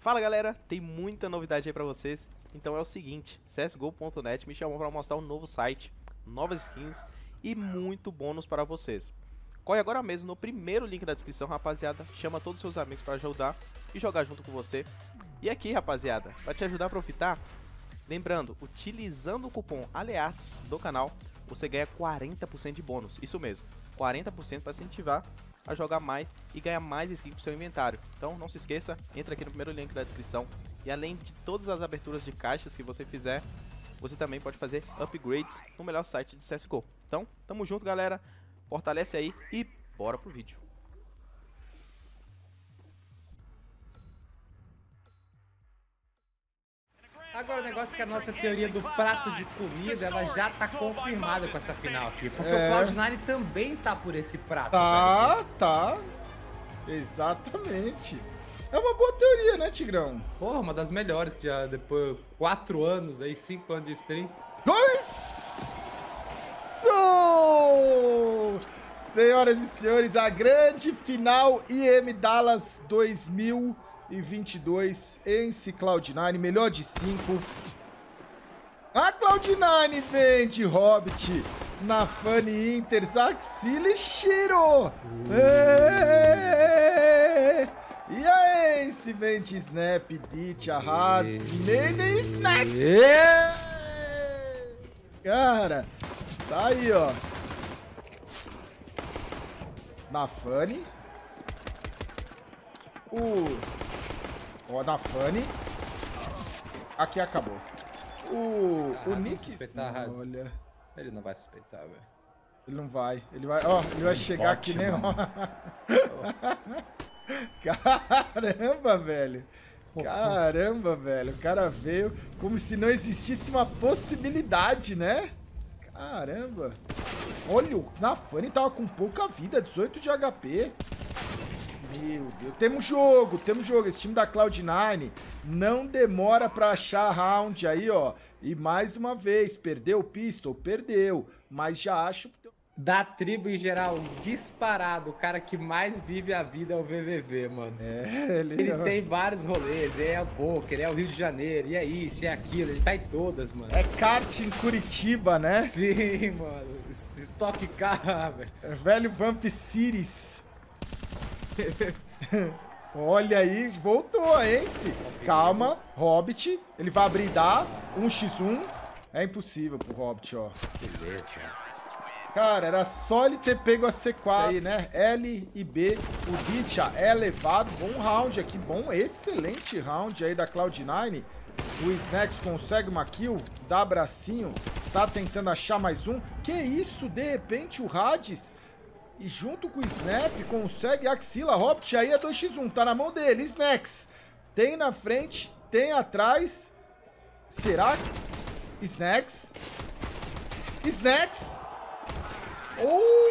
Fala galera, tem muita novidade aí pra vocês. Então é o seguinte, csgo.net me chamou para mostrar um novo site, novas skins e muito bônus para vocês. Corre agora mesmo no primeiro link da descrição, rapaziada. Chama todos os seus amigos para ajudar e jogar junto com você. E aqui, rapaziada, para te ajudar a profitar, lembrando, utilizando o cupom ALEARTS do canal, você ganha 40% de bônus. Isso mesmo, 40% para incentivar a jogar mais e ganhar mais skins pro seu inventário. Então não se esqueça, entra aqui no primeiro link da descrição e além de todas as aberturas de caixas que você fizer, você também pode fazer upgrades no melhor site de CSGO. Então, tamo junto galera, fortalece aí e bora pro vídeo. Agora o negócio é que a nossa teoria do prato de comida, ela já tá confirmada com essa final aqui. Porque É. o Cloud9 também tá por esse prato. Tá, velho. tá. Exatamente. É uma boa teoria, né, Tigrão? Porra, uma das melhores, que já depois de quatro anos, aí, cinco anos de stream. Dois! Senhoras e senhores, a grande final IM Dallas 2022 em Cloud9, melhor de cinco. A Cloud9 vem de Hobbit na Funny Inter, Axila e Shiro. Ê! E a Ace vem de Snap, Ditch, Arrads, Maiden Snacks. Cara, tá aí, ó. Na Fanny. O. Ó, na Fanny. Aqui acabou. O. Ah, o Nick. suspeitar. Olha. Ele não vai suspeitar, velho. Ele não vai. Ele vai. Ó, ele vai chegar aqui nem. Caramba, velho. Caramba, velho. O cara veio como se não existisse uma possibilidade, né? Caramba. Olha, o Nafani tava com pouca vida, 18 de HP. Meu Deus. Temos jogo, temos jogo. Esse time da Cloud9 não demora pra achar round aí, ó. E mais uma vez, perdeu o pistol? Perdeu. Mas já acho Da tribo em geral, disparado, o cara que mais vive a vida é o VVV, mano. É, ele, Ele tem vários rolês, é o poker, é o Rio de Janeiro, e é isso, é aquilo, ele tá em todas, mano. É kart em Curitiba, né? Sim, mano. Estoque car, velho. É velho Vamp Cities. Olha aí, voltou a Ace. Calma, Hobbit. Ele vai abrir e dar. 1x1. É impossível pro Hobbit, ó. Beleza. Cara, era só ele ter pego a C4 aí, né? L e B. O Ditcha é levado. Bom round aqui. Bom, excelente round aí da Cloud9. O Snacks consegue uma kill. Dá bracinho. Tá tentando achar mais um. Que isso? De repente o Hades... E junto com o Snap consegue Axila. Hobbit aí é 2x1. Tá na mão dele. Snacks. Tem na frente. Tem atrás. Será que... Snacks. Snacks.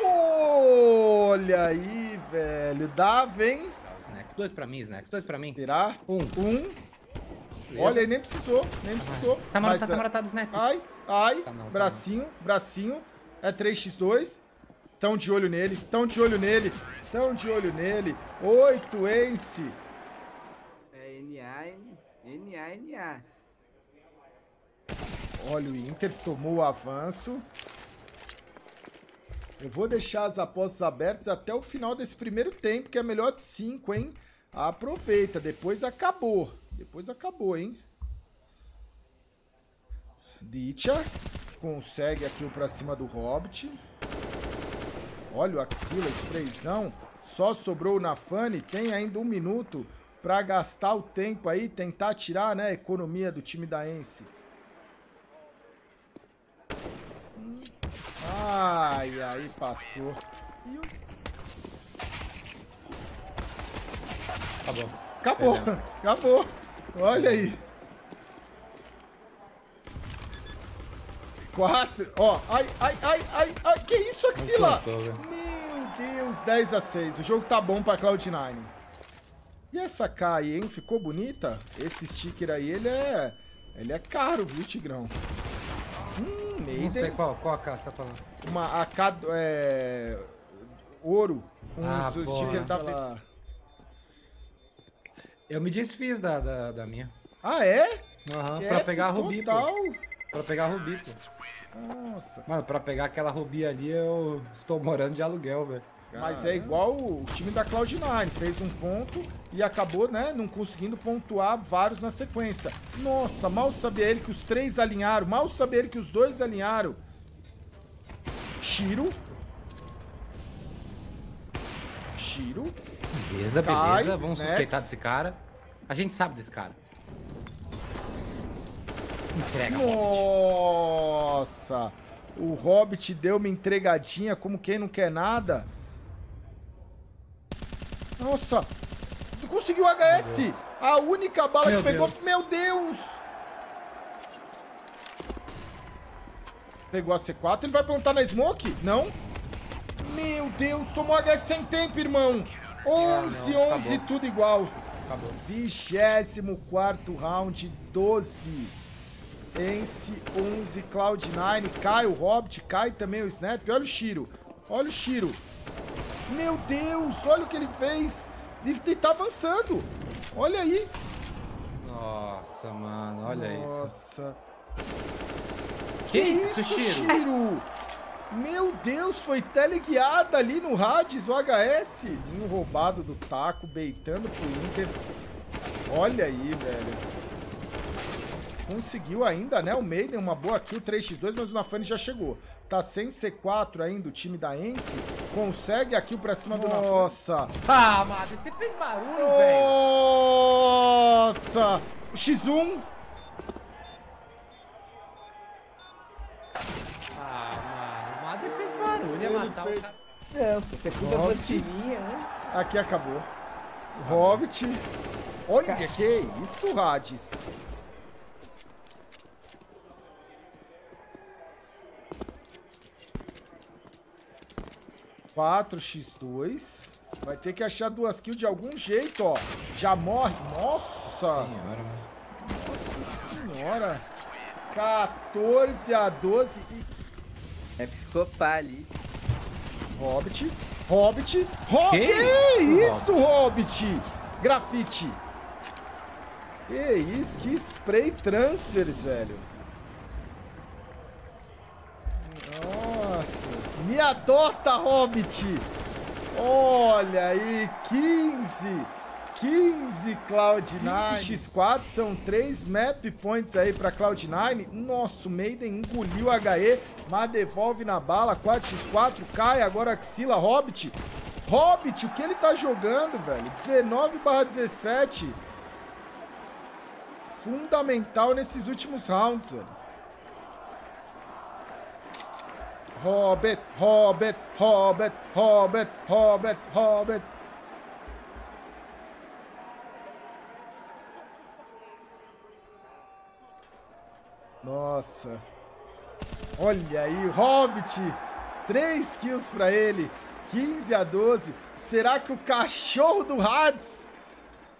Olha aí, velho. Dava, hein? Tá, os Snacks. Dois pra mim, Snacks. Dois pra mim. Será? Um. Um. Olha aí, nem precisou. Nem precisou. Tá maratado, tá é, maratado, Snap. Ai, ai. Tá não, tá bracinho, bracinho. É 3x2. Tão de olho nele. Tão de olho nele. Tão de olho nele. 8 Ace. É NA, NA, NA. Olha, o Inter tomou o avanço. Eu vou deixar as apostas abertas até o final desse primeiro tempo, que é melhor de 5, hein? Aproveita, depois acabou. Depois acabou, hein? Ditcha consegue aqui o pra cima do Hobbit. Olha o Axila, sprayzão. Só sobrou o Nafani. Tem ainda um minuto pra gastar o tempo aí, tentar tirar né, a economia do time da Ence. Ai, aí passou. Acabou. Acabou, acabou. Olha aí. Quatro. Ó, ai, ai, ai, ai, ai. Que isso, Axila? Meu Deus, 10 a 6. O jogo tá bom pra Cloud9. E essa K aí, hein? Ficou bonita? Esse sticker aí, ele é... Ele é caro, viu, Tigrão? Hum, Não sei qual, qual a casa você tá falando. Uma AK... É... Ouro. Com Ah, os porra. stickers da... Eu me desfiz da, da, da minha. Ah, é? Aham, F pra pegar a Rubi, pô. Pra pegar a Rubi, pô. Nossa. Mano, pra pegar aquela Rubi ali, eu estou morando de aluguel, velho. Mas é igual o time da Cloud9, fez um ponto e acabou, né, não conseguindo pontuar vários na sequência. Nossa, mal sabia ele que os três alinharam, mal sabia ele que os dois alinharam. Shiro. Shiro. Beleza, Cai, beleza. Vamos snacks. suspeitar desse cara. A gente sabe desse cara. Entrega, Hobbit. Nossa! O Hobbit deu uma entregadinha como quem não quer nada. Nossa! Conseguiu o HS! A única bala Meu que pegou. Deus. Meu Deus! Pegou a C4. Ele vai plantar na smoke? Não? Meu Deus, tomou HS sem tempo, irmão. 11, não, 11, acabou. tudo igual. Acabou. 24 round, 12. Ence 11, Cloud9. Cai o Hobbit, cai também o Snap. Olha o Shiro. Olha o Shiro. Meu Deus, olha o que ele fez. Ele tá avançando. Olha aí. Nossa, mano, olha isso. Nossa. Que isso, Shiro? Shiro? Meu Deus, foi teleguiada ali no Hades, o HS. Um roubado do taco, beitando pro Inter. Olha aí, velho. Conseguiu ainda, né? O Maiden, uma boa kill, 3x2, mas o Nafani já chegou. Tá sem C4 ainda o time da Ence. Consegue a kill pra cima Nossa. do Nafani. Nossa! Ah, Mada, você fez barulho, velho! Nossa! X1! Ah, fez barulho, é matar o cara. É, você cuida plantinha, né? Aqui acabou. Hobbit. Olha, Caramba. que é isso, Hades. 4x2. Vai ter que achar duas kills de algum jeito, ó. Já morre. Nossa! Senhora. Nossa senhora. 14 a 12 e... É, ficou ali. Hobbit. Hobbit. Hobbit! Que isso, Hobbit? Grafite. Que isso, que spray transfers, velho. Me adota, Hobbit. Olha aí, 15. 15 Cloud9. X4 são 3 map points aí pra Cloud9. Nossa, o Maiden engoliu a HE, mas devolve na bala. 4x4, cai agora Axila Hobbit. Hobbit, o que ele tá jogando, velho? 19 barra 17. Fundamental nesses últimos rounds, velho. Hobbit, Hobbit, Hobbit, Hobbit, Hobbit, Hobbit. Nossa. Olha aí, Hobbit. 3 kills pra ele. 15 a 12. Será que o cachorro do Hades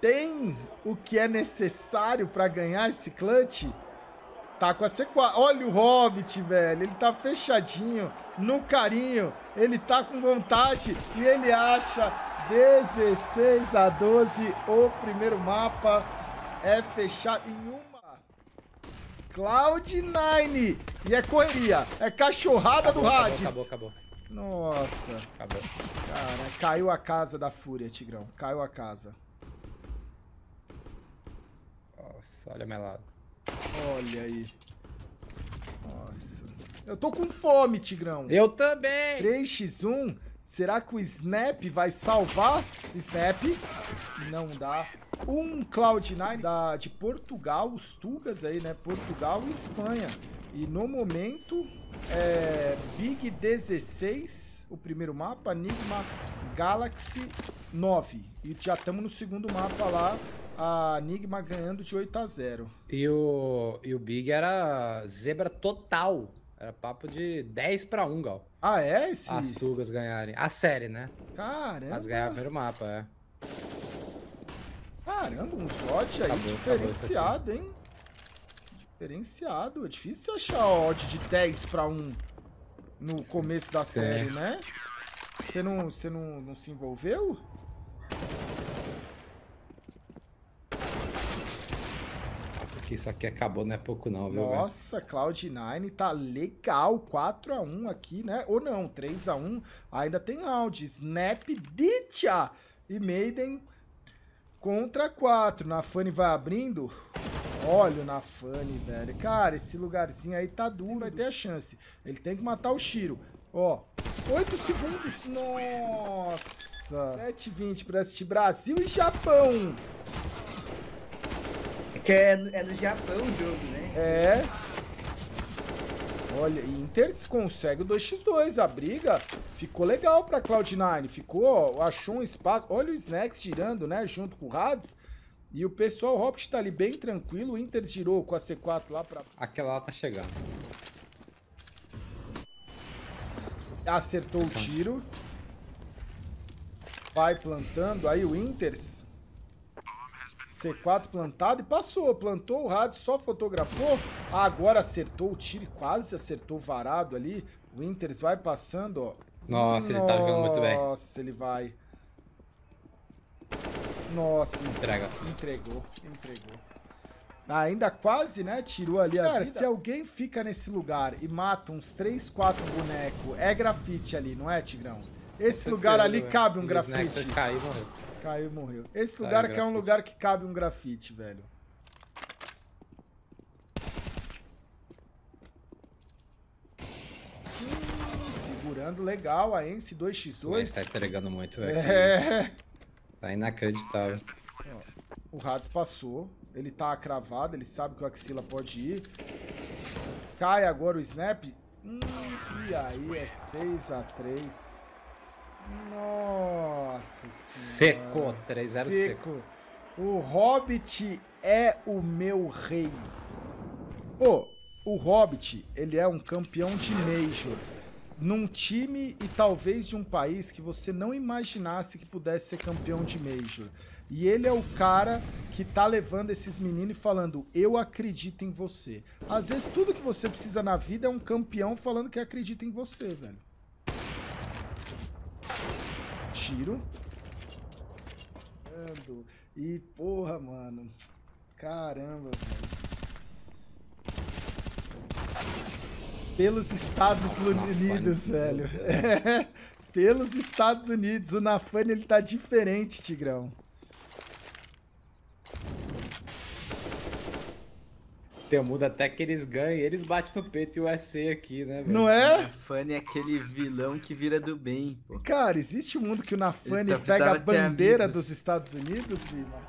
tem o que é necessário pra ganhar esse clutch? Tá com a C4. Olha o Hobbit, velho. Ele tá fechadinho, no carinho. Ele tá com vontade e ele acha 16 a 12. O primeiro mapa é fechado em uma. Cloud9. E é correria. É cachorrada do Acabou, Hades. acabou, acabou. Nossa. Acabou. Cara, caiu a casa da Fúria, Tigrão. Caiu a casa. Nossa, olha meu lado. Olha aí. Nossa. Eu tô com fome, Tigrão. Eu também! 3x1. Será que o Snap vai salvar? Snap. Não dá. Um Cloud9 da, de Portugal, os Tugas aí, né? Portugal e Espanha. E no momento, é, Big 16, o primeiro mapa, Enigma Galaxy 9. E já estamos no segundo mapa lá, a Enigma ganhando de 8 a 0. E o, e o Big era zebra total. Era papo de 10 pra 1, Gal. Ah, é esse? As Tugas ganharem. A série, né? Caramba. Mas ganhar o primeiro mapa, é. Caramba, um slot aí Acabou, acabou diferenciado, hein? Diferenciado. É difícil achar odd de 10 pra 1 no começo da Sim. série, né? Você não, você não, não se envolveu? Que isso aqui acabou, não é pouco não, viu? Nossa, Cloud9 tá legal. 4x1 aqui, né? Ou não, 3x1. Ainda tem round. Snap, Ditya e Maiden contra 4. Nafani vai abrindo. Olha o Nafani, velho. Cara, esse lugarzinho aí tá duro. Vai ter a chance. Ele tem que matar o Shiro. Ó, 8 segundos. Nossa. 7h20 pra assistir Brasil e Japão. É que é, no- é no Japão o jogo, né? É. Olha, Inter consegue o 2x2. A briga ficou legal pra Cloud9. Ficou, ó, achou um espaço. Olha o Snacks girando, né? Junto com o Hades. E o pessoal, o Hobbit tá ali bem tranquilo. O Inter girou com a C4 lá pra. Aquela lá tá chegando. Acertou o tiro. Vai plantando. Aí o Inters. C4 plantado e passou. Plantou o rádio, só fotografou. Agora acertou o tiro e quase acertou o varado ali. O Inters vai passando, ó. Nossa, ele tá jogando muito bem. Nossa, ele vai. Nossa, Entrega. Entregou, entregou. Ainda quase, né? Tirou ali a Cara, vida. se alguém fica nesse lugar e mata uns 3, 4 bonecos, é grafite ali, não é, Tigrão? Esse lugar ali cabe um grafite. Caiu, morreu. Caiu e morreu. Esse Caiu lugar que é um lugar que cabe um grafite, velho. Hum, segurando legal a Ence O Snack 2x2. tá entregando muito, velho. É. Tá inacreditável. O Hades passou. Ele tá cravado, ele sabe que o Axila pode ir. Cai agora o Snap. Hum, e aí é 6x3. Nossa Secou, senhora. 3-0 seco. O Hobbit é o meu rei. Pô, o Hobbit, ele é um campeão de Major. Num time e talvez de um país que você não imaginasse que pudesse ser campeão de Major. E ele é o cara que tá levando esses meninos e falando: Eu acredito em você. Às vezes, tudo que você precisa na vida é um campeão falando que acredita em você, velho. Tiro. Ando. E, porra, mano. Caramba, velho. Pelos Estados Nossa, Unidos, Nafane. velho. É, pelos Estados Unidos. O Nafane, ele tá diferente, Tigrão. Tem muda até que eles ganham e eles batem no peito e o SC aqui, né, velho? Não é? Fanny é aquele vilão que vira do bem, pô. Cara, existe um mundo que o Nafane só pega a bandeira dos Estados Unidos, Lima?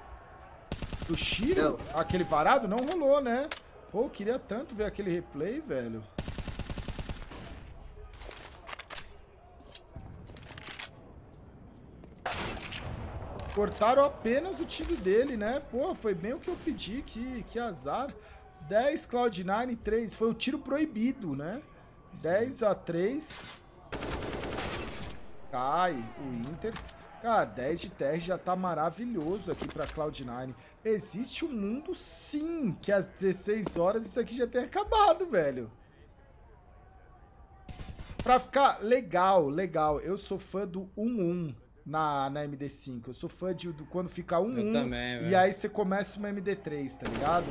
Do Chiro? Não. Aquele varado não rolou, né? Pô, eu queria tanto ver aquele replay, velho. Cortaram apenas o tiro dele, né? Pô, foi bem o que eu pedi, que, que azar. 10 Cloud9, 3. Foi o tiro proibido, né? 10 a 3. Cai o Inter. Cara, 10 de teste já tá maravilhoso aqui pra Cloud9. Existe um mundo sim, que às 16 horas isso aqui já tem acabado, velho. Pra ficar legal, legal, eu sou fã do 1-1 na, na MD5. Eu sou fã de do, quando fica 1-1 Eu também, e aí você começa uma MD3, tá ligado?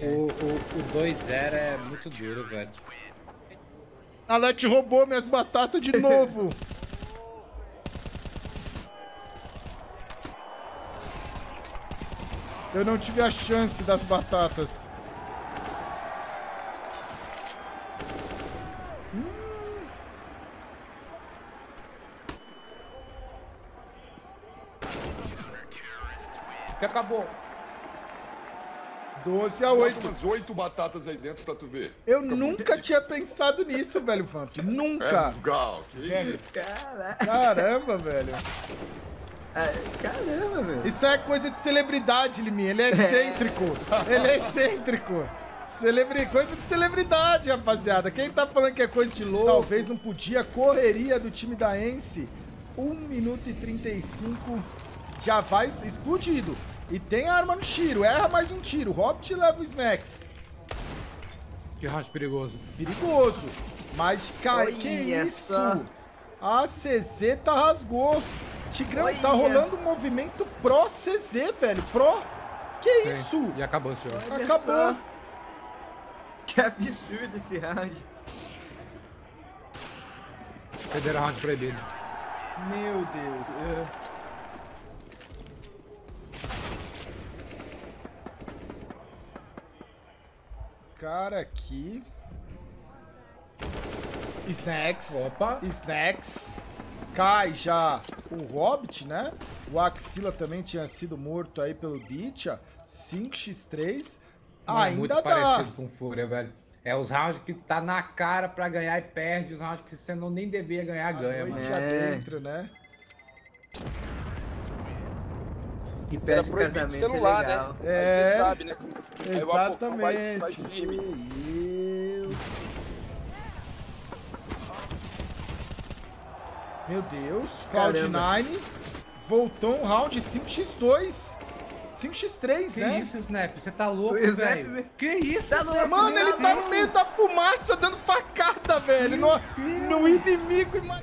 O, o, o 2-0 é muito duro, velho. A Let roubou minhas batatas de novo. Eu não tive a chance das batatas. Que acabou. 12 a Bota 8. umas oito batatas aí dentro pra tu ver. Eu nunca tinha pensado nisso, velho, Vamp. É Nunca. legal, que isso. Caraca, Caramba, velho. caramba, velho. Isso é coisa de celebridade, Liminha. Ele é excêntrico. Ele é excêntrico. Celebri... Coisa de celebridade, rapaziada. Quem tá falando que é coisa de louco? Talvez não podia. Correria do time da Ence. 1 minuto e 35. Já vai explodido. E tem arma no tiro. Erra mais um tiro. Hobbit leva o Snacks. Que round perigoso. Perigoso. Mas, cara, que Olha isso? A CZ tá rasgou. Tigrão, tá Olha rolando só. um movimento pró CZ, velho. Pró. Que isso? E acabou jogo. Olha Acabou. só. Que absurdo esse round. Perderam round proibido. Meu Deus. Cara, aqui. Snacks. Opa. Snacks. Cai já o Hobbit, né? O Axila também tinha sido morto aí pelo Ditya. 5x3. Mano, é Ainda muito dá. parecido com Fúria, velho. É os rounds que tá na cara pra ganhar e perde. Os rounds que você não nem devia ganhar, ganha, Noite mano. É. adentro, né? E perde o proibido casamento celular, é legal. né? É. Você sabe, né? Apocão vai- vai Exatamente. firme. Meu... Meu Deus, Cloud9 voltou um round 5x2. 5x3, Que né? isso, Snap? Você tá louco, velho? Que isso? Tá louco, Mano, meu ele tá Deus. no meio da fumaça dando facada, velho. No, no inimigo. ima-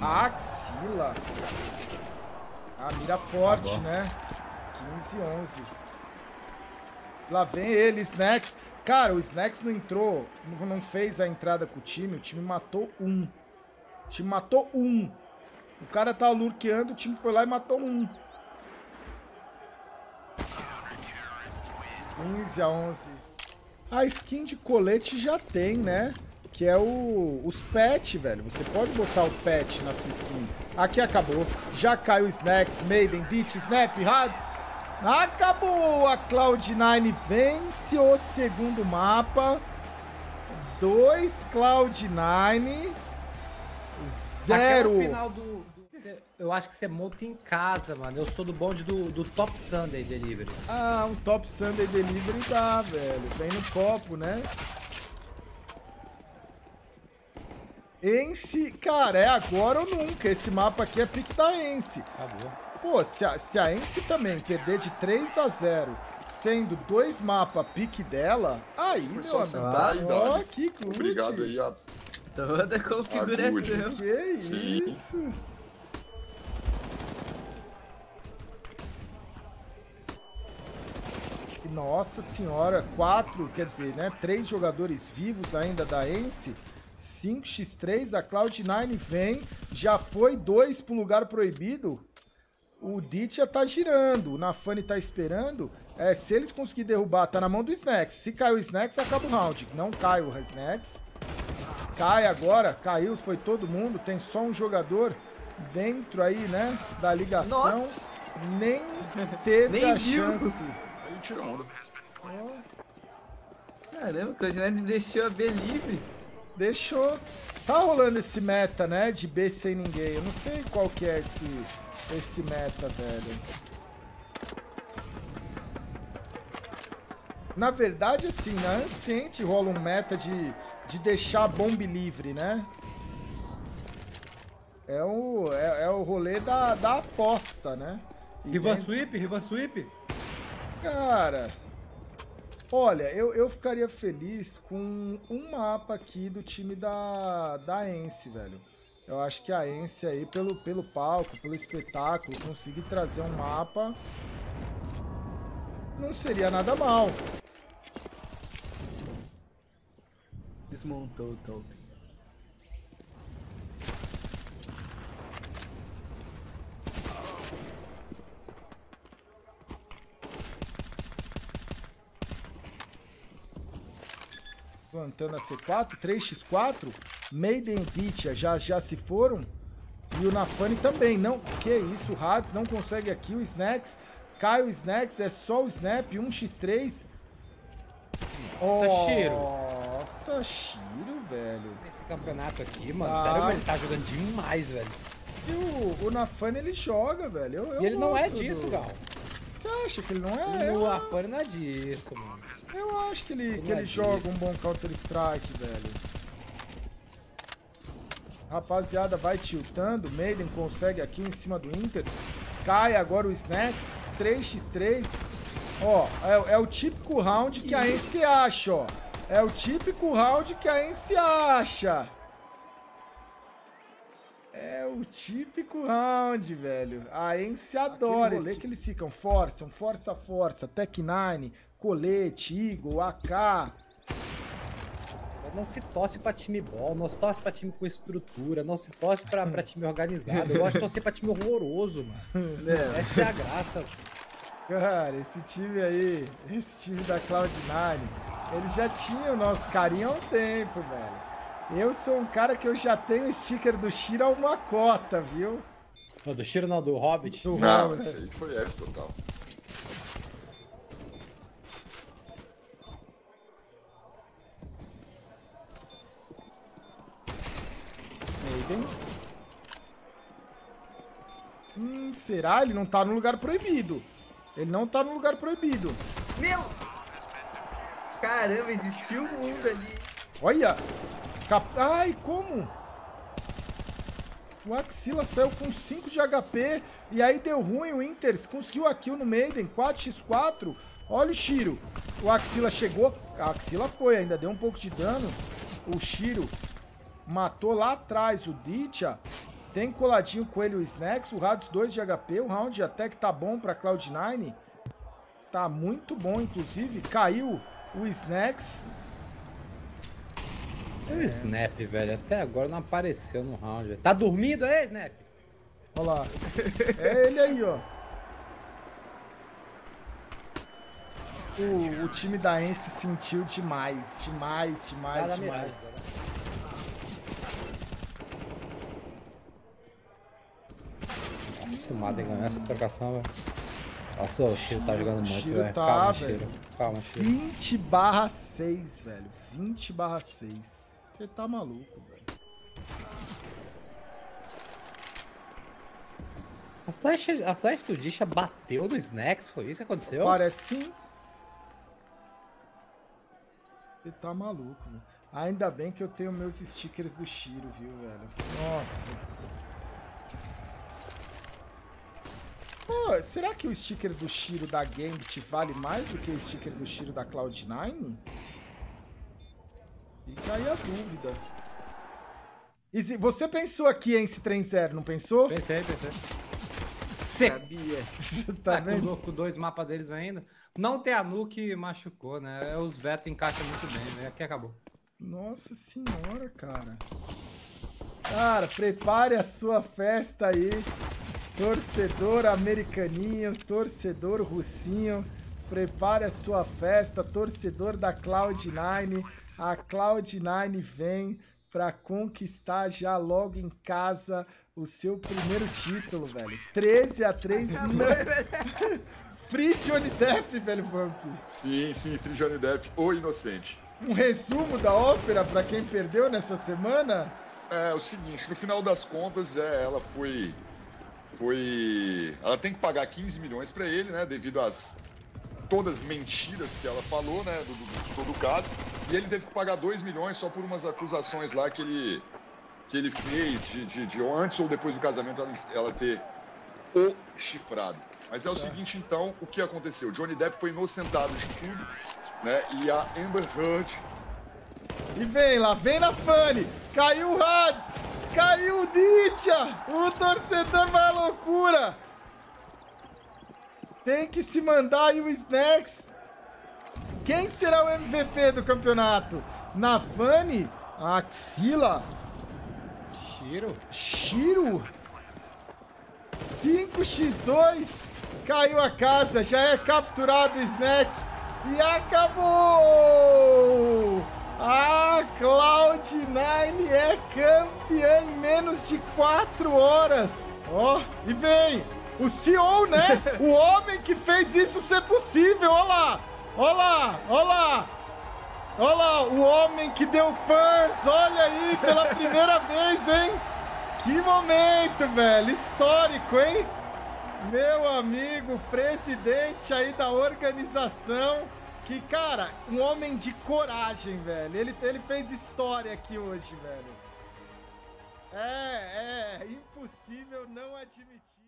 Axila. Caramba, mano. Axila. A mira forte, Tá né? 15, 11. Lá vem ele, Snacks. Cara, o Snacks não entrou, não- fez a entrada com o time. O time matou um. O time matou um. O cara tá lurkeando, o time foi lá e matou um. 15 a 11. A skin de colete já tem, né? Que é o, os pet, velho. Você pode botar o pet na sua skin. Aqui acabou. Já caiu Snacks, Maiden, Ditch, Snap, Hads. Acabou! A Cloud9 vence o segundo mapa. 2 Cloud9. Aquela Zero. final do, Eu acho que você monta em casa, mano. Eu sou do bonde do, do Top Sunday Delivery. Ah, um Top Sunday Delivery dá, velho. Vem no copo, né? Ence, cara, é agora ou nunca. Esse mapa aqui é pique da Ence. Acabou. Pô, se a, se a Ence também perder de 3 a 0, sendo dois mapas pique dela, aí, Foi meu amigo. aí, Ó, Dani. que clube. Obrigado aí, a Toda a configuração. Que Sim. isso? Nossa senhora, quatro, quer dizer, né? Três jogadores vivos ainda da Ence. 5x3, a Cloud9 vem. Já foi dois pro lugar proibido. O Ditya tá girando, o Nafani tá esperando. É, se eles conseguirem derrubar, tá na mão do Snacks. Se cair o Snacks, acaba o round. Não cai o Snacks. Cai agora, caiu, foi todo mundo. Tem só um jogador dentro aí, né? Da ligação. Nossa. Nem teve Nem a viu. chance. Aí tira onda. Caramba, o Cloud9 deixou a B livre. Deixou. Tá rolando esse meta, né? De B sem ninguém. Eu não sei qual que é esse, esse meta, velho. Na verdade, assim, na Anciente rola um meta de, de deixar a bomb livre, né? É o, é, é o rolê da, da aposta, né? E Rivan dentro- Sweep, Rivan Sweep. Cara, olha, eu, eu ficaria feliz com um mapa aqui do time da, da Ence, velho. Eu acho que a Ence aí, pelo, pelo palco, pelo espetáculo, conseguir trazer um mapa não seria nada mal. Desmontou o totem. Plantando a C4, 3x4, Maiden Ditya já, já se foram. E o Nafani também, não. Que isso, o Hades não consegue aqui, o Snacks. Cai o Snacks, é só o Snap, 1x3. Nossa, Shiro. Nossa, Shiro, velho. Esse campeonato aqui, mano, Ah. sério, ele tá jogando demais, velho. E o, o Nafani ele joga, velho. Eu, eu E ele não é disso, do- Gal. Você acha que ele não é? O Eu, Afane não é disso, mano. eu acho que ele, Ele que é ele disso. joga um bom Counter-Strike, velho. Rapaziada, vai tiltando. Maiden consegue aqui em cima do Inter. Cai agora o Snacks. 3x3. Ó, é, é o típico round que a Ence acha, ó. É o típico round que a Ence acha. É o típico round, velho. A Ence adora esse que eles ficam. Forçam, força, força. Tech 9, colete, Eagle, AK. Não se torce pra time bom, não se torce pra time com estrutura, não se torce pra, pra time organizado. Eu gosto de torcer pra time horroroso, mano. É. Essa é a graça. Cara, esse time aí, esse time da Cloud9, ele já tinha o nosso carinho há um tempo, velho. Eu sou um cara que eu já tenho o sticker do Shira uma cota, viu? Não, do Shiro não, do Hobbit. Do Não, Hobbit. esse aí foi F total. Maiden. Hum, será? Ele não tá no lugar proibido. Ele não tá no lugar proibido. Meu! Caramba, existiu um mundo ali. Olha! Cap... Ai, como? O Axila saiu com 5 de HP e aí deu ruim o Inters. Conseguiu a kill no Maiden, 4x4. Olha o Shiro. O Axila chegou. A Axila foi, ainda deu um pouco de dano. O Shiro matou lá atrás o Ditya. Tem coladinho com ele o Snacks. O Radius 2 de HP. O round até que tá bom pra Cloud9. Tá muito bom, inclusive. Caiu o Snacks. E o Snap, velho, até agora não apareceu no round. velho. Tá dormindo aí, Snap? Olha lá. É ele aí, ó. O, o time da Ence sentiu demais. Demais, demais, da demais. miragem, velho. Nossa, o Madden ganhou essa trocação, velho. Nossa, o Shiro tá jogando muito, velho. tá, Calma, velho. Shiro. Calma, Shiro. 20 barra 6, velho. 20 barra 6. Você tá maluco, velho. A flecha, a flecha do Disha bateu no Snacks, foi isso que aconteceu? Parece sim. Você tá maluco, velho. Ainda bem que eu tenho meus stickers do Shiro, viu, velho? Nossa. Pô, será que o sticker do Shiro da Gambit vale mais do que o sticker do Shiro da Cloud9? Fica aí a dúvida. E se- você pensou aqui em esse trem zero, não pensou? Pensei, pensei. Seco. Sabia. Tá com, vendo? do- com dois mapas deles ainda. Não ter a Nuke machucou, né? Os Veto encaixam muito bem, né? Aqui acabou. Nossa senhora, cara. Cara, prepare a sua festa aí. Torcedor americaninho, torcedor russinho. Prepare a sua festa, torcedor da Cloud9. A Cloud9 vem para conquistar já logo em casa o seu primeiro título, velho. 13 a 3 Free Johnny Depp, velho, Vamp. Sim, sim, Free Johnny Depp, o inocente. Um resumo da ópera para quem perdeu nessa semana? É o seguinte, no final das contas, é, ela foi. Foi. Ela tem que pagar 15 milhões pra ele, né? Devido às todas as mentiras que ela falou, né? Do, do- de todo o caso. E ele teve que pagar 2 milhões só por umas acusações lá que ele, que ele fez de, de- de antes ou depois do casamento ela, ela ter o chifrado. Mas é o seguinte, então, o que aconteceu? Johnny Depp foi inocentado de tudo, né? E a Amber Heard E vem lá, vem na Fanny. Caiu o Hades. Caiu o Ditya. O torcedor vai à loucura. Tem que se mandar aí o Snacks. Quem será o MVP do campeonato? Na Fanny? A Axila? Shiro. Shiro? 5x2. Caiu a casa. Já é capturado o Snacks. E acabou! A Cloud9 é campeã em menos de 4 horas. Ó, e vem o CEO, né? o homem que fez isso ser possível. Ó lá, ó lá, ó lá. Olha lá, o homem que deu fãs, olha aí, pela primeira vez, hein? Que momento, velho, histórico, hein? Meu amigo, presidente aí da organização, que, cara, um homem de coragem, velho. Ele, ele fez história aqui hoje, velho. É, é, impossível não admitir.